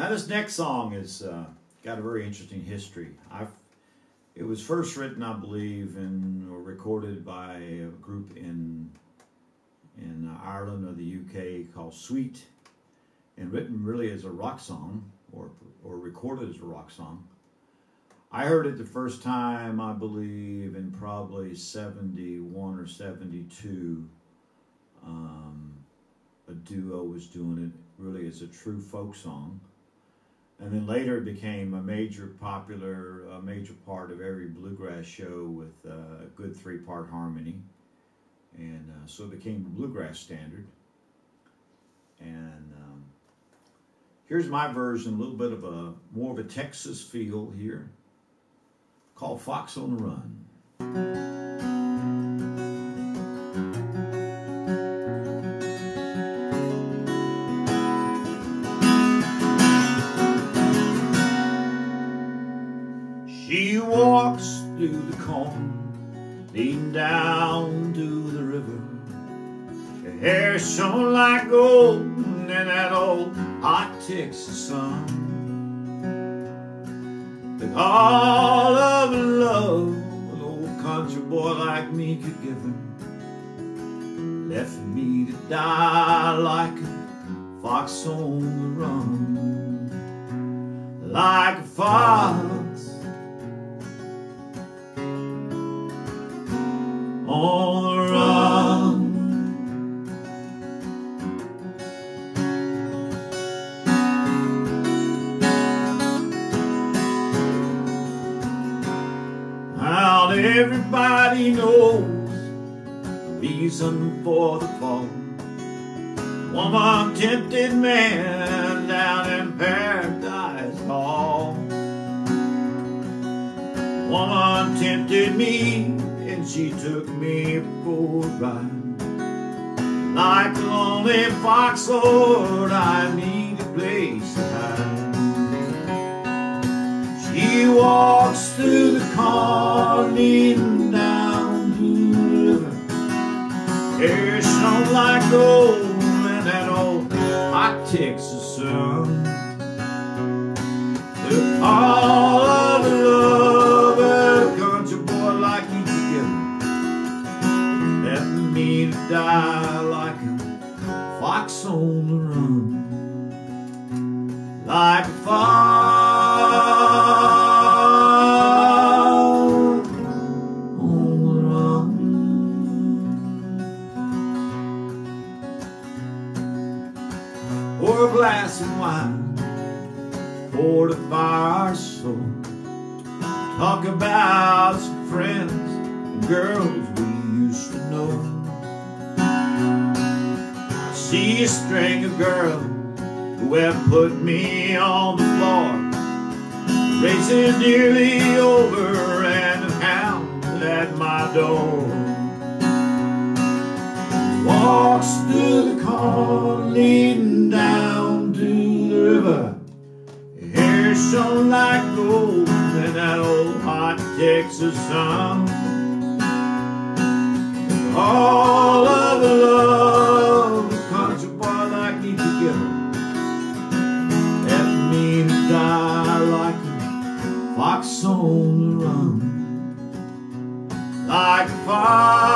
Now this next song has uh, got a very interesting history. I've, it was first written, I believe, and or recorded by a group in in Ireland or the UK called Sweet, and written really as a rock song or or recorded as a rock song. I heard it the first time, I believe, in probably 71 or 72. Um, a duo was doing it really as a true folk song. And then later it became a major popular, a major part of every bluegrass show with uh, a good three part harmony. And uh, so it became a bluegrass standard. And um, here's my version, a little bit of a more of a Texas feel here, called Fox on the Run. Walks through the corn, leading down to the river. Her hair shone like gold in that old hot Texas sun. The all of love an old country boy like me could give her left me to die like a fox on the run, like a fox Everybody knows the reason for the fall. Woman tempted man down in Paradise Hall. Woman tempted me and she took me for a ride. Like a lonely fox, Lord, I need a place to hide. She walks through the car, leading down to the river. Hair shone like gold in that old hot Texas sun. Took all of the love a country boy like you give Left me to die like a fox on the run. Like a fox Pour a glass of wine, fortify our soul. Talk about some friends and girls we used to know. I see a string of girls who have put me on the floor, racing nearly over and a hound at my door. Walks through the corn leading down to the river. Hair shone like gold in that old hot Texas sun. All of the love a country boy like me could give her left me to die like a fox on the run, like a fox